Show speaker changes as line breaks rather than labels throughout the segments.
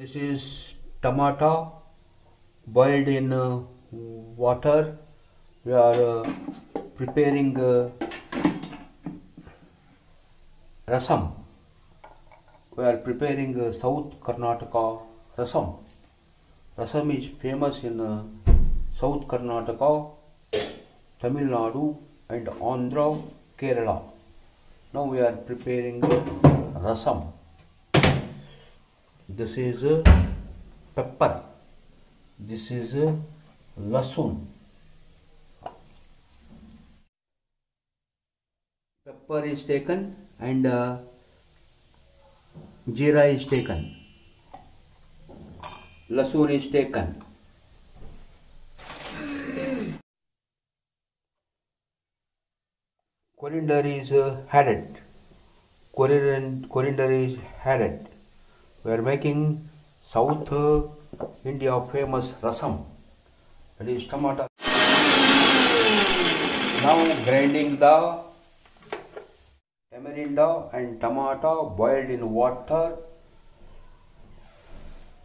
This is tomato boiled in uh, water. We are uh, preparing uh, rasam. We are preparing uh, South Karnataka rasam. Rasam is famous in uh, South Karnataka, Tamil Nadu, and Andhra, Kerala. Now we are preparing rasam. This is uh, pepper. This is uh, lasun. Pepper is taken and uh, jeera is taken. Lasun is taken. Coriander is uh, added. Coriander, coriander is added. We are making South India famous rasam. That is tomato. Now grinding the tamarind and tomato boiled in water.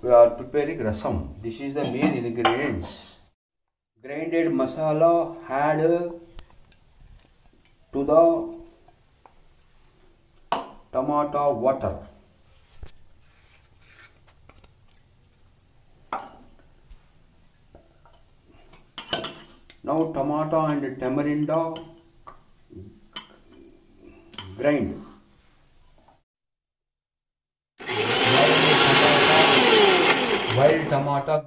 We are preparing rasam. This is the main ingredients. Grinded masala add to the tomato water. Now tomato and tamarind grind. Wild tomato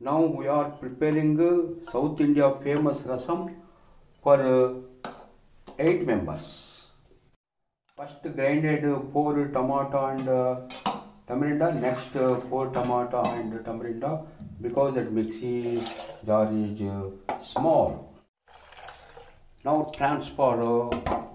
Now we are preparing uh, South India famous rasam for uh, 8 members. First grinded uh, 4 tomato and uh, tamarind, next uh, 4 tomato and tamarind because that mixie jar is uh, small. Now transfer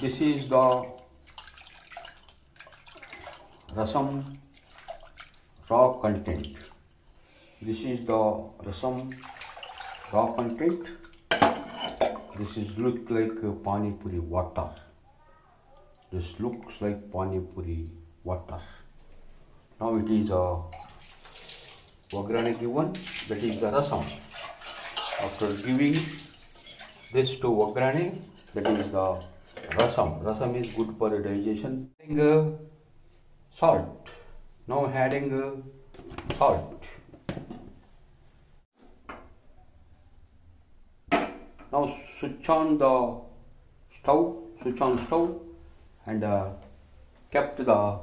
this is the rasam raw content. This is the rasam raw content. This is look like uh, pani puri water. This looks like pani puri water. Now it is a wagrani given. That is the rasam. After giving this to wagrani that is the rasam. Rasam is good for digestion. Adding uh, salt. Now adding uh, salt. Now switch on the stove switch on stove and uh, kept the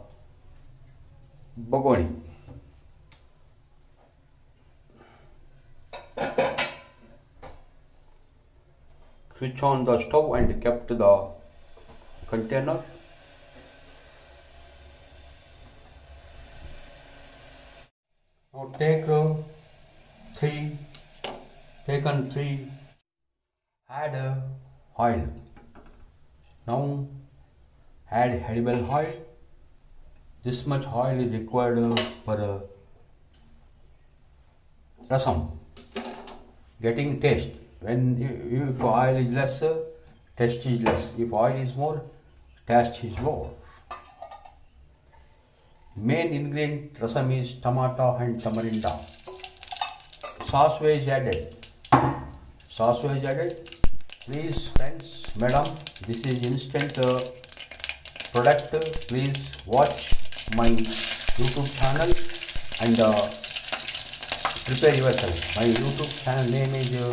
bagoni switch on the stove and kept the container now take uh, three taken three add uh, oil. Now add edible oil. This much oil is required for uh, rasam. Getting taste. When if oil is less uh, taste is less. If oil is more taste is more main ingredient rasam is tomato and tamarinda sauce is added. Sauce is added. Please friends madam this is instant uh, product. Please watch my youtube channel and uh, prepare yourself. My youtube channel name is uh,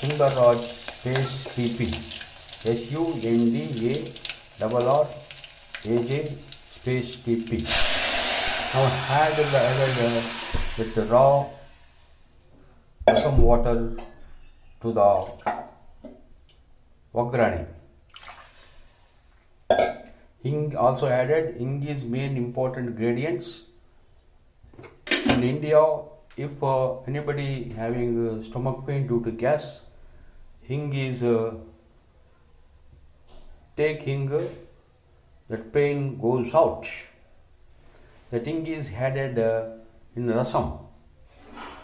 Sundar Raj Space TP S U N D A double R A J space TP. Now add the uh, with the raw some water to the Wagrani. Hing also added. Hing is main important gradients. In India, if uh, anybody having uh, stomach pain due to gas, hing is uh, take hing, that pain goes out. The hing is added uh, in rasam.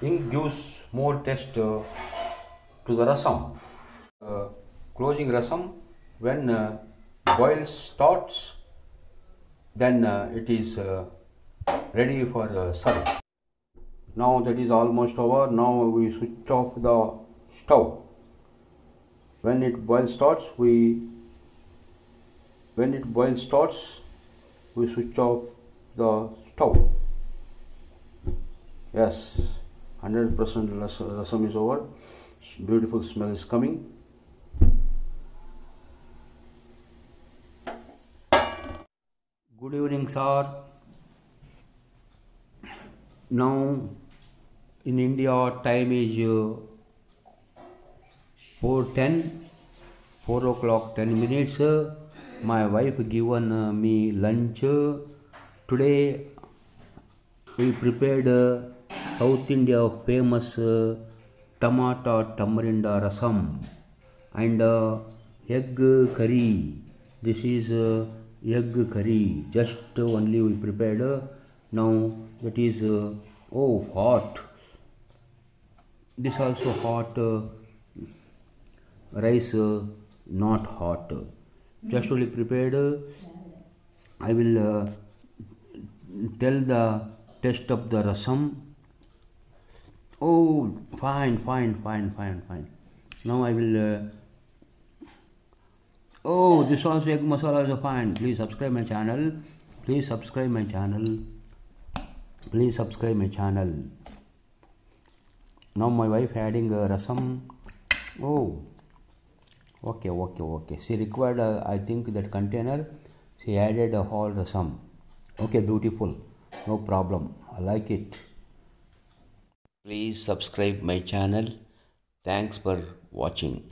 Hing gives more taste uh, to the rasam. Uh, closing rasam when uh, boil starts, then uh, it is uh, ready for uh, serving. Now that is almost over. Now we switch off the stove. When it boil starts, we when it boil starts, we switch off the stove. Yes, hundred percent rasam is over. Beautiful smell is coming. Good evening, sir. Now in India, time is uh, 4:10, 4 o'clock 10 minutes. My wife given uh, me lunch. Today we prepared uh, South India famous uh, tomato tamarinda rasam and egg curry. This is egg curry. Just only we prepared. now that is oh hot. This also hot. Rice not hot. Just only prepared. I will uh, tell the taste of the rasam. Oh, fine, fine, fine, fine, fine. Now I will. Uh, oh, this also egg masala is fine. Please subscribe my channel. Please subscribe my channel. Please subscribe my channel. Now my wife adding uh, rasam. Oh, okay, okay, okay. She required, uh, I think, that container. She added a whole rasam. Okay, beautiful. No problem. I like it. Please subscribe my channel. Thanks for watching.